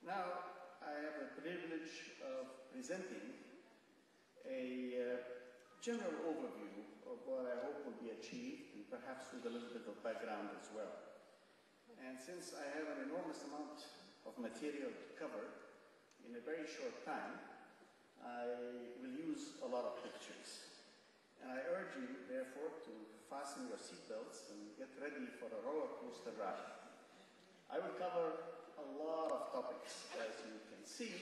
Now, I have the privilege of presenting a uh, general overview of what I hope will be achieved, and perhaps with a little bit of background as well. And since I have an enormous amount of material to cover in a very short time, I will use a lot of pictures. And I urge you, therefore, to fasten your seatbelts and get ready for a roller coaster ride. I will cover topics, as you can see,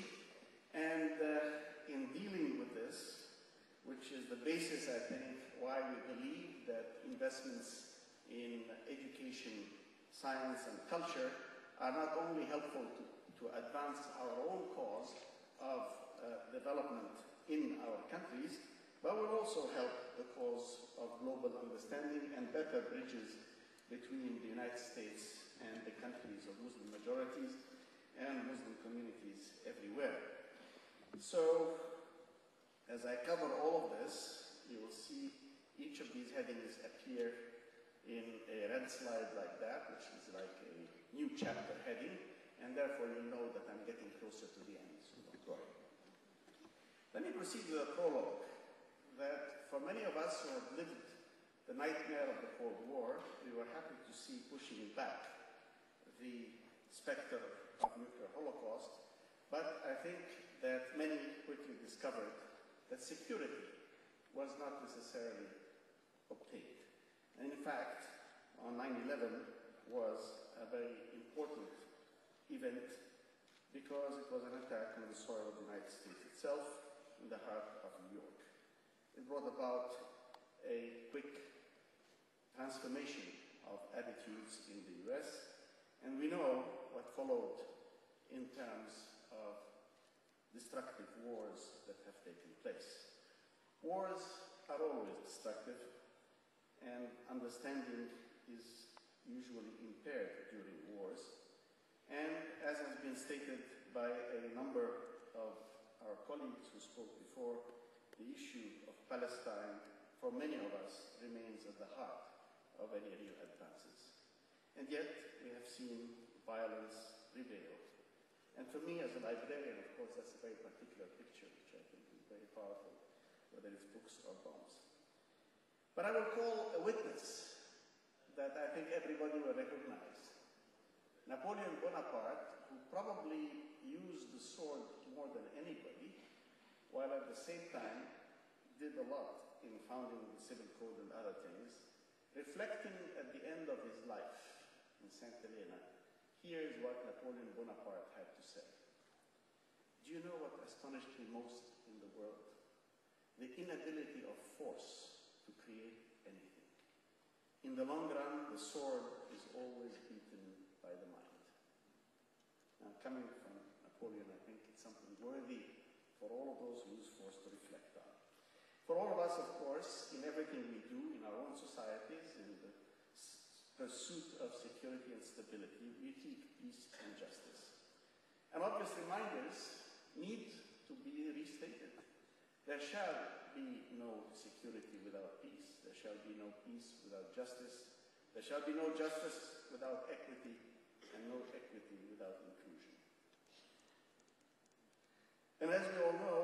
and uh, in dealing with this, which is the basis, I think, why we believe that investments in education, science, and culture are not only helpful to, to advance our own cause of uh, development in our countries, but will also help the cause of global understanding and better bridges between the United States and the countries of Muslim majorities and Muslim communities everywhere. So, as I cover all of this, you will see each of these headings appear in a red slide like that, which is like a new chapter heading, and therefore you know that I'm getting closer to the end, so don't worry. Let me proceed with a prologue that for many of us who have lived the nightmare of the Cold War, we were happy to see pushing back the specter of nuclear holocaust, but I think that many quickly discovered that security was not necessarily obtained. And in fact, on 9-11 was a very important event because it was an attack on the soil of the United States itself in the heart of New York. It brought about a quick transformation of attitudes in the US, and we know what followed in terms of destructive wars that have taken place. Wars are always destructive, and understanding is usually impaired during wars. And as has been stated by a number of our colleagues who spoke before, the issue of Palestine, for many of us, remains at the heart of any real advances. And yet, seen violence prevail. And for me, as a librarian, of course, that's a very particular picture, which I think is very powerful, whether it's books or bombs. But I will call a witness that I think everybody will recognize. Napoleon Bonaparte, who probably used the sword more than anybody, while at the same time did a lot in founding the civil code and other things, reflecting at the end of St. Helena, here is what Napoleon Bonaparte had to say. Do you know what astonished me most in the world? The inability of force to create anything. In the long run, the sword is always beaten by the mind. Now, coming from Napoleon, I think it's something worthy for all of those who use force to reflect on. For all of us, of course, in everything we do in our own societies, in the pursuit of security and stability, we seek peace and justice. And obvious reminders need to be restated. There shall be no security without peace. There shall be no peace without justice. There shall be no justice without equity, and no equity without inclusion. And as we all know,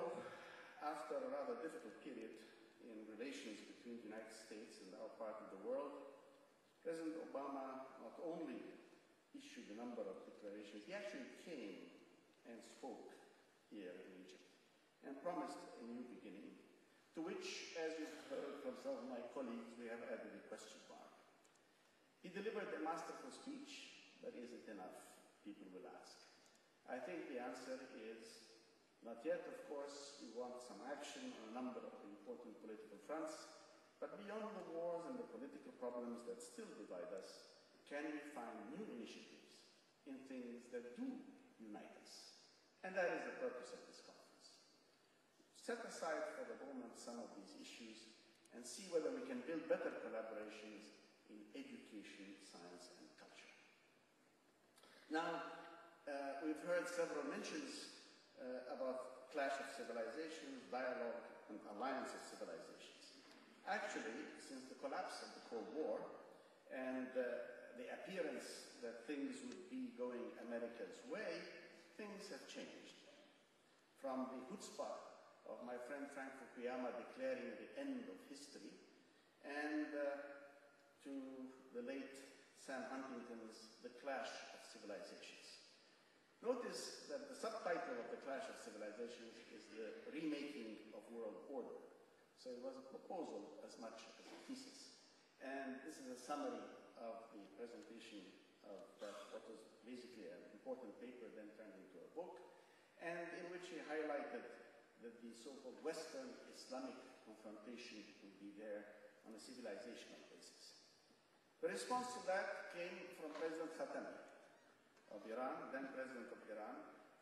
after a rather difficult period in relations between the United States and our part of the world, only issued a number of declarations, he actually came and spoke here in Egypt and promised a new beginning, to which, as you've heard from some of my colleagues, we have added a question mark. He delivered a masterful speech, but is it enough? People will ask. I think the answer is not yet, of course, we want some action on a number of important political fronts, but beyond the wars and the political problems that still divide us, can we find new initiatives in things that do unite us? And that is the purpose of this conference. Set aside for the moment some of these issues and see whether we can build better collaborations in education, science, and culture. Now, uh, we've heard several mentions uh, about clash of civilizations, dialogue, and alliance of civilizations. Actually, since the collapse of the Cold War and uh, the appearance that things would be going America's way, things have changed. From the chutzpah of my friend Frank Fukuyama declaring the end of history, and uh, to the late Sam Huntington's The Clash of Civilizations. Notice that the subtitle of The Clash of Civilizations is the remaking of world order. So it was a proposal as much as a thesis. And this is a summary of the presentation of what was basically an important paper then turned into a book, and in which he highlighted that the so-called Western Islamic confrontation would be there on a civilizational basis. The response to that came from President Khatami of Iran, then President of Iran,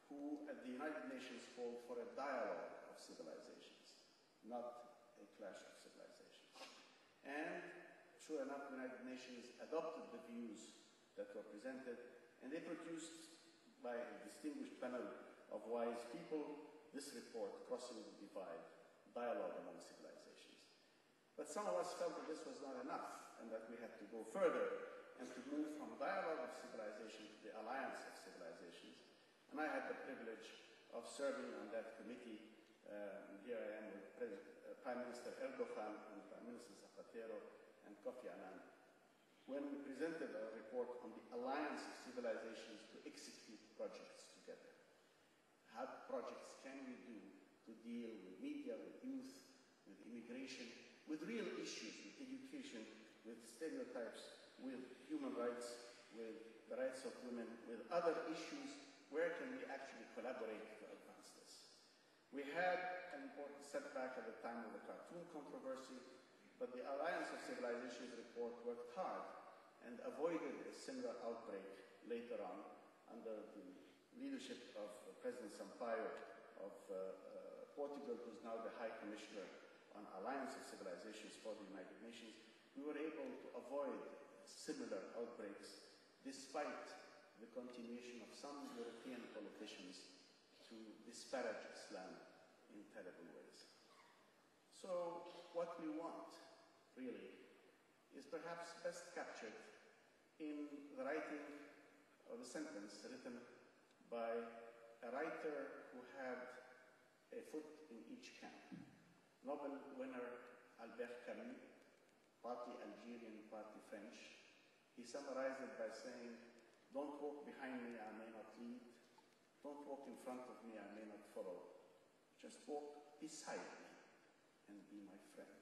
who at the United Nations called for a dialogue of civilizations, not a clash of civilizations. And sure enough, the United Nations adopted the views that were presented, and they produced by a distinguished panel of wise people this report, Crossing the Divide, Dialogue Among Civilizations. But some of us felt that this was not enough, and that we had to go further and to move from dialogue of civilization to the alliance of civilizations. And I had the privilege of serving on that committee. Uh, here I am with uh, Prime Minister Erdogan and Prime Minister Zapatero and Kofi Annan when we presented our report on the alliance of civilizations to execute projects together. What projects can we do to deal with media, with youth, with immigration, with real issues, with education, with stereotypes, with human rights, with the rights of women, with other issues, where can we actually collaborate to advance this? We had an important setback at the time of the cartoon controversy, but the Alliance of Civilizations worked hard and avoided a similar outbreak later on under the leadership of President Sampaio of uh, uh, Portugal, who's now the High Commissioner on Alliance of Civilizations for the United Nations. We were able to avoid similar outbreaks despite the continuation of some European politicians to disparage Islam in terrible ways. So what we want really, perhaps best captured in the writing of a sentence written by a writer who had a foot in each camp. Nobel winner Albert Camus, partly Algerian, partly French, he summarized it by saying, don't walk behind me, I may not lead. Don't walk in front of me, I may not follow. Just walk beside me and be my friend.